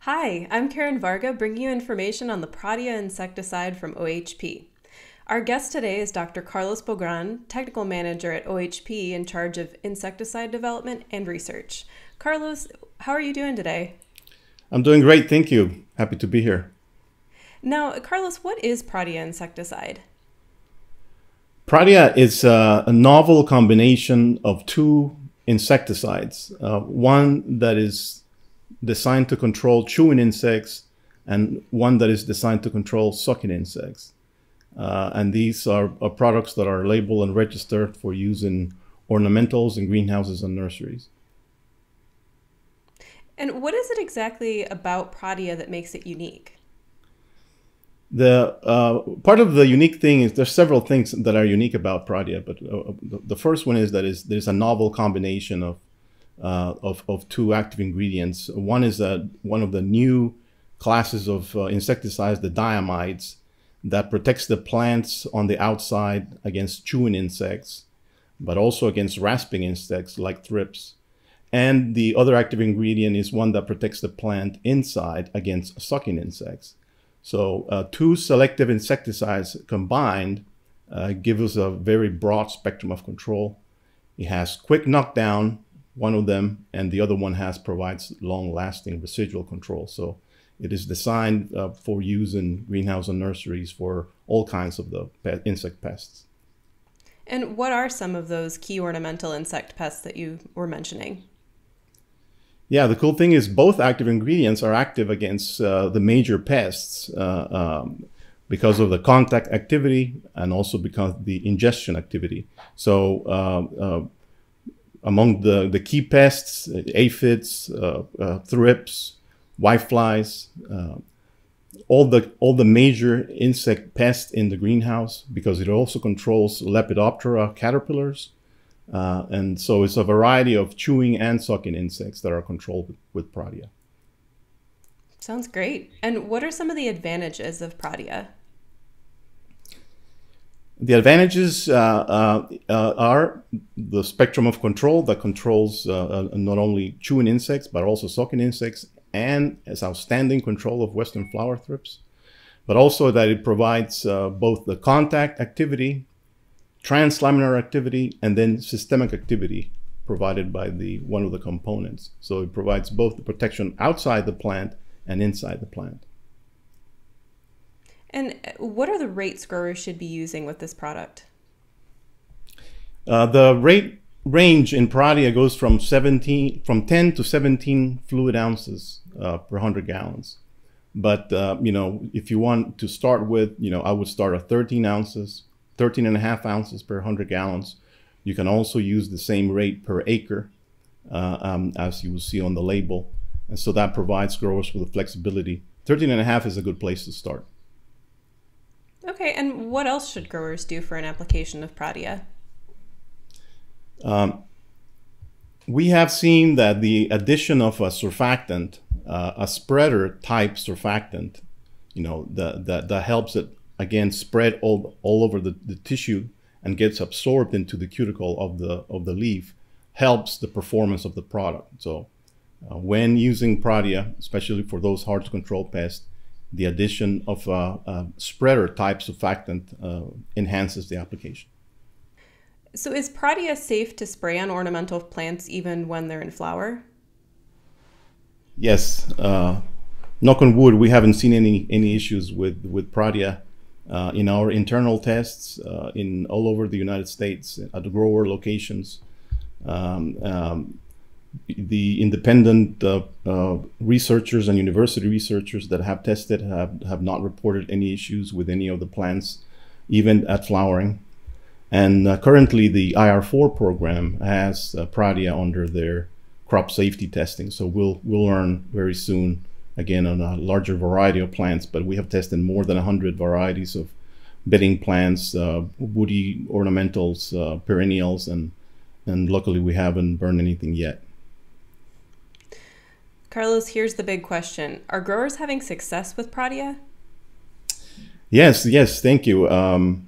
Hi, I'm Karen Varga, bringing you information on the Pradia insecticide from OHP. Our guest today is Dr. Carlos Bogran, Technical Manager at OHP in charge of insecticide development and research. Carlos, how are you doing today? I'm doing great, thank you. Happy to be here. Now, Carlos, what is Pradia insecticide? Pradia is uh, a novel combination of two insecticides. Uh, one that is designed to control chewing insects and one that is designed to control sucking insects. Uh, and these are, are, products that are labeled and registered for use in ornamentals in greenhouses and nurseries. And what is it exactly about Pradia that makes it unique? The uh, part of the unique thing is there's several things that are unique about Pradia, but uh, the first one is that is there's a novel combination of uh, of, of two active ingredients. One is a, one of the new classes of uh, insecticides, the diamides, that protects the plants on the outside against chewing insects, but also against rasping insects like thrips. And the other active ingredient is one that protects the plant inside against sucking insects. So uh, two selective insecticides combined uh, give us a very broad spectrum of control. It has quick knockdown, one of them, and the other one has provides long-lasting residual control. So it is designed uh, for use in greenhouse and nurseries for all kinds of the pet, insect pests. And what are some of those key ornamental insect pests that you were mentioning? Yeah, the cool thing is both active ingredients are active against uh, the major pests uh, um, because of the contact activity and also because the ingestion activity. So uh, uh among the, the key pests, aphids, uh, uh, thrips, whiteflies, uh, all the all the major insect pests in the greenhouse because it also controls Lepidoptera caterpillars, uh, and so it's a variety of chewing and sucking insects that are controlled with, with Pradia. Sounds great. And what are some of the advantages of Pradia? The advantages uh, uh, uh, are the spectrum of control that controls uh, uh, not only chewing insects, but also sucking insects, and as outstanding control of western flower thrips, but also that it provides uh, both the contact activity, translaminar activity, and then systemic activity provided by the one of the components. So it provides both the protection outside the plant and inside the plant. And uh, what are the rates growers should be using with this product? Uh, the rate range in Pradia goes from 17, from 10 to 17 fluid ounces uh, per 100 gallons. But, uh, you know, if you want to start with, you know, I would start at 13 ounces, 13 and a half ounces per 100 gallons. You can also use the same rate per acre uh, um, as you will see on the label. And so that provides growers with the flexibility. 13 and a half is a good place to start. Okay, and what else should growers do for an application of Pradia? Um, we have seen that the addition of a surfactant, uh, a spreader type surfactant, you know, that that, that helps it again spread all, all over the, the tissue and gets absorbed into the cuticle of the of the leaf, helps the performance of the product. So, uh, when using Pradia, especially for those hard to control pests, the addition of a, a spreader type surfactant uh, enhances the application. So is Pradia safe to spray on ornamental plants even when they're in flower? Yes. Uh, knock on wood, we haven't seen any any issues with with Pradia uh, in our internal tests uh, in all over the United States at the grower locations. Um, um, the independent uh, uh, researchers and university researchers that have tested have, have not reported any issues with any of the plants, even at flowering. And uh, currently, the IR4 program has uh, Pradia under their crop safety testing. So we'll we'll learn very soon again on a larger variety of plants. But we have tested more than 100 varieties of bedding plants, uh, woody ornamentals, uh, perennials, and and luckily we haven't burned anything yet. Carlos, here's the big question Are growers having success with Pradia? Yes, yes, thank you. Um,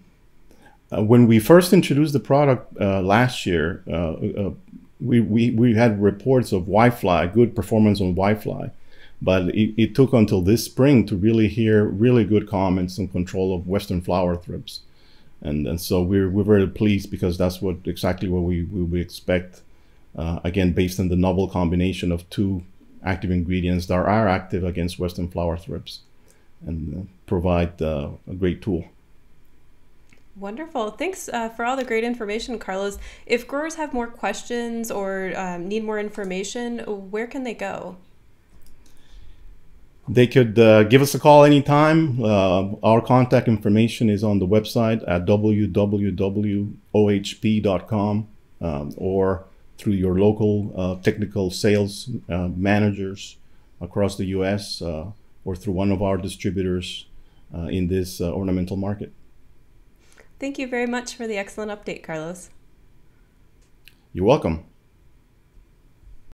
uh, when we first introduced the product uh, last year, uh, uh we, we, we had reports of whitefly, good performance on whitefly. but it, it, took until this spring to really hear really good comments on control of western flower thrips. And, and so we're, we're very pleased because that's what exactly what we, we would expect, uh, again, based on the novel combination of two active ingredients that are active against western flower thrips and uh, provide uh, a great tool. Wonderful. Thanks uh, for all the great information, Carlos. If growers have more questions or um, need more information, where can they go? They could uh, give us a call anytime. Uh, our contact information is on the website at www.ohp.com um, or through your local uh, technical sales uh, managers across the U.S. Uh, or through one of our distributors uh, in this ornamental market. Thank you very much for the excellent update, Carlos. You're welcome.